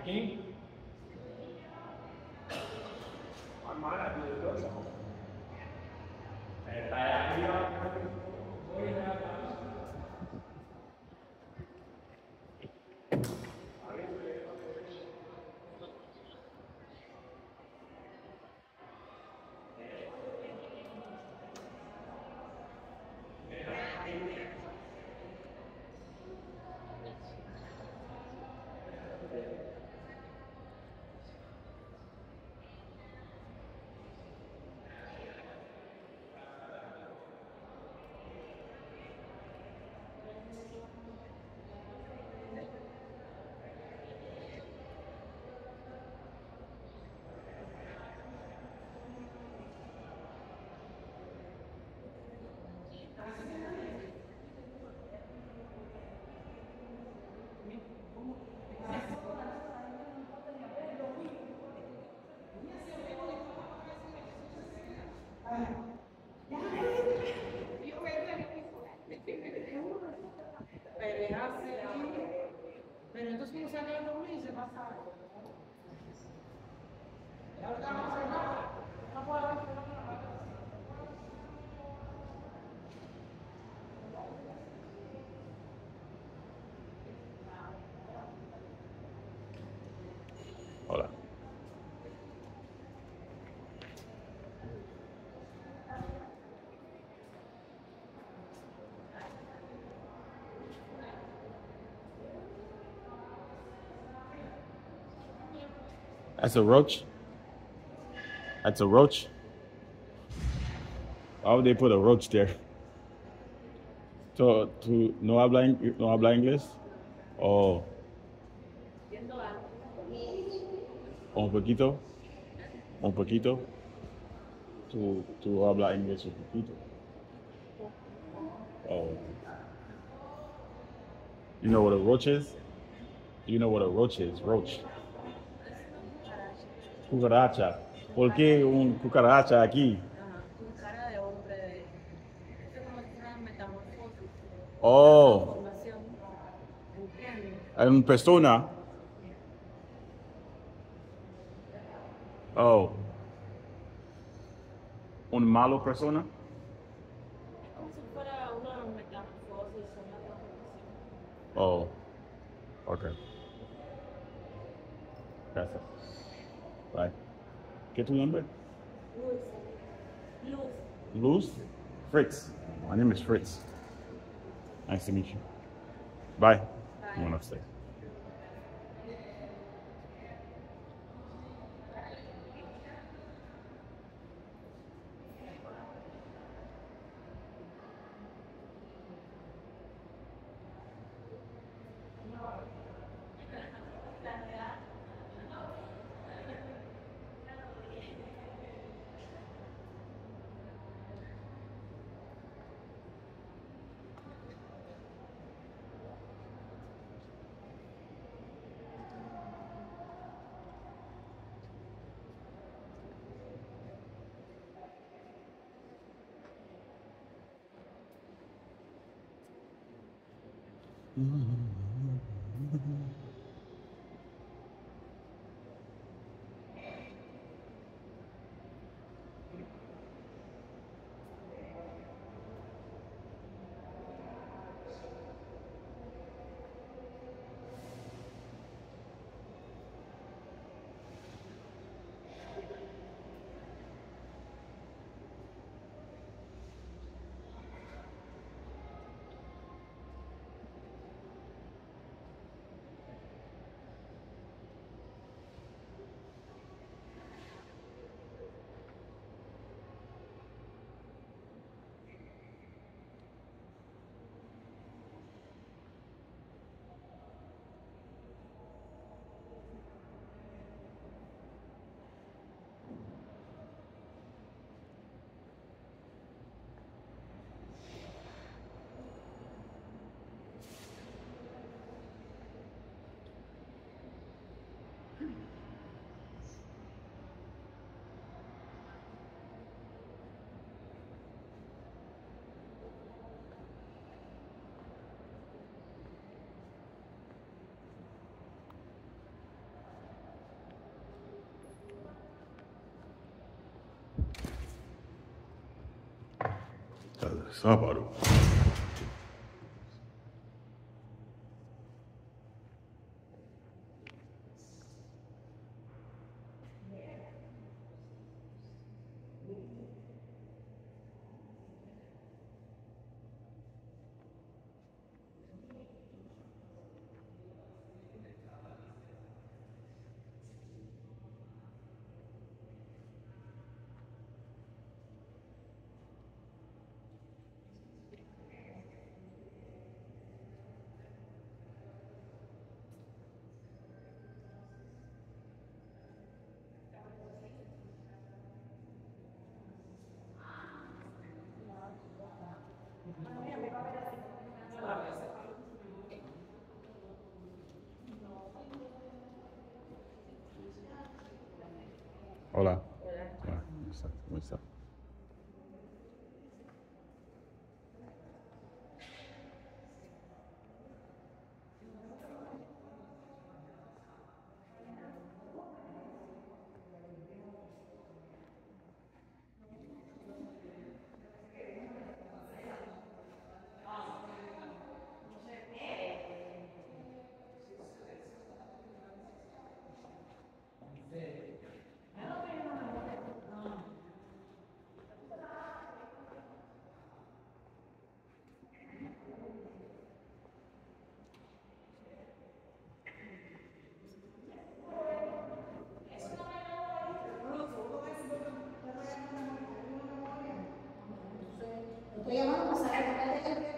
Aqui? Hola. That's a roach. That's a roach. Why would they put a roach there? To, to no habla, no habla inglés? Oh, un poquito. Un poquito. Tu, tu habla inglés un poquito. Oh. You know what a roach is? You know what a roach is? Roach. Cucaracha. ¿Por qué un cucaracha aquí? Ajá, de. Esto es como una metamorfosis. Oh, persona. Oh. Un malo persona? Es como si fuera una metamorfosis, una transformación. Oh. Okay. Gracias. Bye. ¿Qué es tu nombre? Luz. Luz. Fritz. My name is Fritz. Nice to meet you. Bye. Bye. I'm gonna stay. Mm-hmm. Sabaru. ça, oui, ça. sea,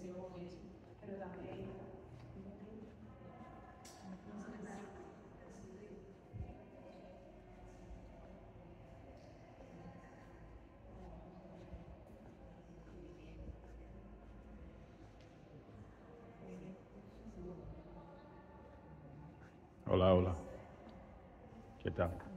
deseo mismo, pero Hola, hola. ¿Qué tal?